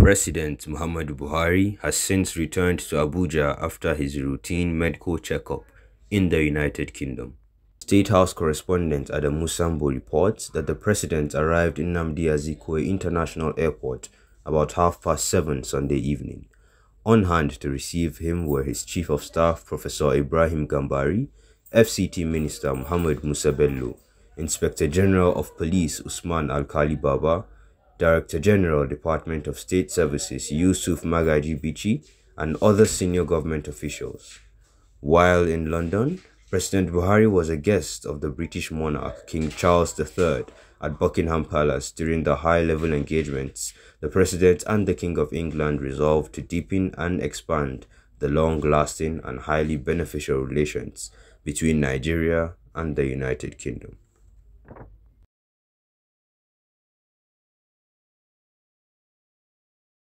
President Muhammadu Buhari has since returned to Abuja after his routine medical checkup in the United Kingdom. State House correspondent Adam Musambo reports that the president arrived in Nnamdi Azikiwe International Airport about half past seven Sunday evening. On hand to receive him were his Chief of Staff Professor Ibrahim Gambari, FCT Minister Muhammad Musa Bello, Inspector General of Police Usman Alkali Baba, Director General Department of State Services Yusuf Magaji Bichi, and other senior government officials. While in London, President Buhari was a guest of the British monarch King Charles III at Buckingham Palace during the high-level engagements. The President and the King of England resolved to deepen and expand the long-lasting and highly beneficial relations between Nigeria and the United Kingdom.